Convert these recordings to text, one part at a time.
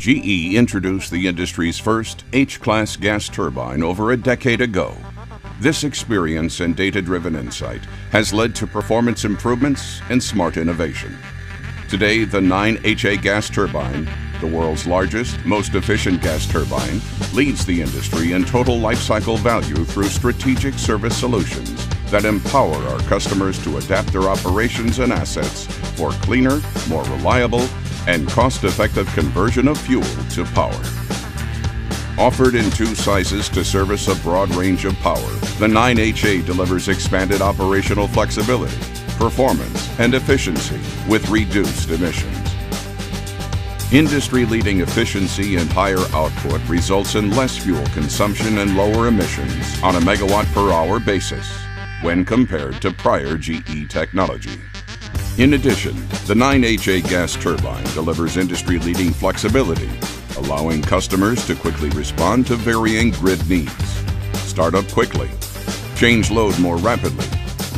GE introduced the industry's first H-class gas turbine over a decade ago. This experience and data-driven insight has led to performance improvements and smart innovation. Today, the 9HA gas turbine, the world's largest, most efficient gas turbine, leads the industry in total lifecycle value through strategic service solutions that empower our customers to adapt their operations and assets for cleaner, more reliable, and cost-effective conversion of fuel to power. Offered in two sizes to service a broad range of power, the 9HA delivers expanded operational flexibility, performance, and efficiency with reduced emissions. Industry-leading efficiency and higher output results in less fuel consumption and lower emissions on a megawatt per hour basis when compared to prior GE technology. In addition, the 9HA gas turbine delivers industry-leading flexibility, allowing customers to quickly respond to varying grid needs, start up quickly, change load more rapidly,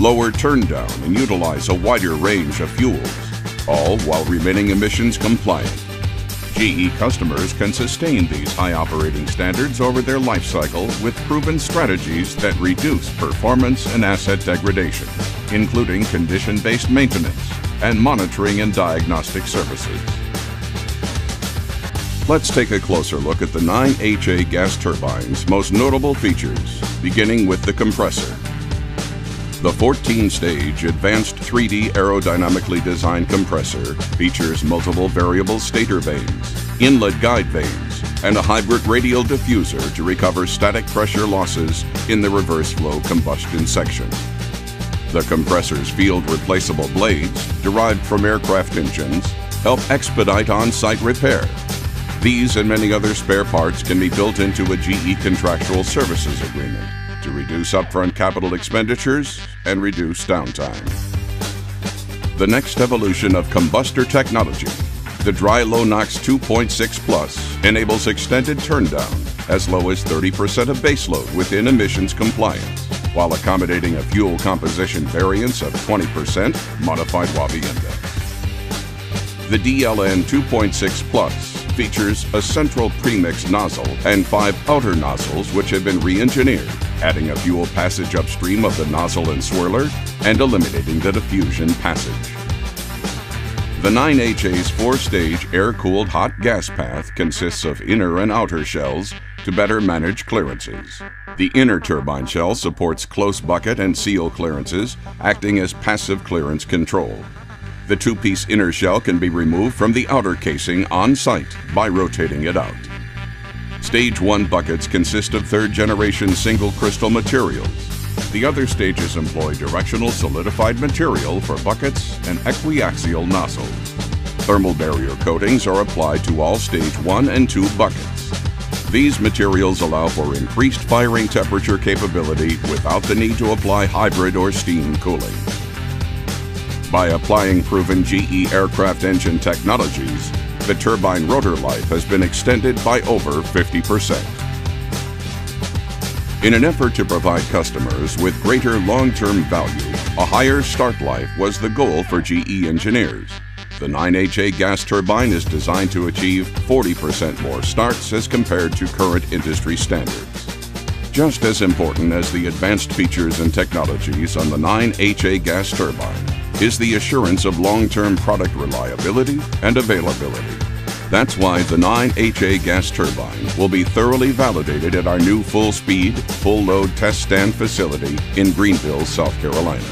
lower turndown, and utilize a wider range of fuels, all while remaining emissions compliant. GE customers can sustain these high operating standards over their life cycle with proven strategies that reduce performance and asset degradation, including condition-based maintenance and monitoring and diagnostic services. Let's take a closer look at the 9HA gas turbine's most notable features, beginning with the compressor. The 14-stage advanced 3D aerodynamically designed compressor features multiple variable stator vanes, inlet guide vanes, and a hybrid radial diffuser to recover static pressure losses in the reverse flow combustion section. The compressor's field replaceable blades, derived from aircraft engines, help expedite on-site repair. These and many other spare parts can be built into a GE contractual services agreement to reduce upfront capital expenditures and reduce downtime. The next evolution of combustor technology, the Dry Low NOx 2.6 Plus, enables extended turndown as low as 30% of baseload within emissions compliance, while accommodating a fuel composition variance of 20% modified index. The DLN 2.6 Plus features a central premix nozzle and five outer nozzles which have been re-engineered, adding a fuel passage upstream of the nozzle and swirler and eliminating the diffusion passage. The 9HA's four-stage air-cooled hot gas path consists of inner and outer shells to better manage clearances. The inner turbine shell supports close bucket and seal clearances, acting as passive clearance control. The two-piece inner shell can be removed from the outer casing on site by rotating it out. Stage 1 buckets consist of third-generation single crystal materials. The other stages employ directional solidified material for buckets and equiaxial nozzles. Thermal barrier coatings are applied to all stage 1 and 2 buckets. These materials allow for increased firing temperature capability without the need to apply hybrid or steam cooling. By applying proven GE aircraft engine technologies, the turbine rotor life has been extended by over 50%. In an effort to provide customers with greater long-term value, a higher start life was the goal for GE engineers. The 9HA gas turbine is designed to achieve 40% more starts as compared to current industry standards. Just as important as the advanced features and technologies on the 9HA gas turbine is the assurance of long-term product reliability and availability. That's why the 9HA gas turbine will be thoroughly validated at our new full-speed, full-load test stand facility in Greenville, South Carolina.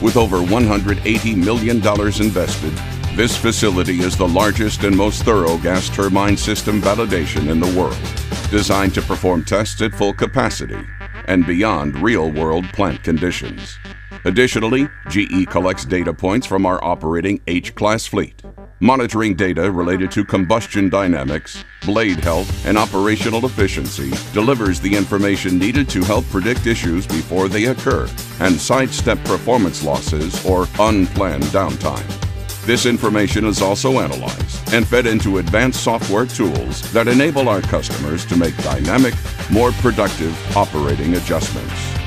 With over $180 million invested, this facility is the largest and most thorough gas turbine system validation in the world, designed to perform tests at full capacity and beyond real-world plant conditions. Additionally, GE collects data points from our operating H-Class fleet, monitoring data related to combustion dynamics, blade health, and operational efficiency, delivers the information needed to help predict issues before they occur and sidestep performance losses or unplanned downtime. This information is also analyzed and fed into advanced software tools that enable our customers to make dynamic, more productive operating adjustments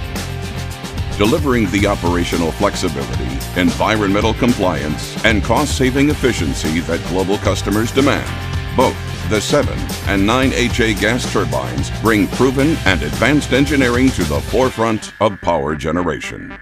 delivering the operational flexibility, environmental compliance, and cost-saving efficiency that global customers demand. Both The 7 and 9HA gas turbines bring proven and advanced engineering to the forefront of power generation.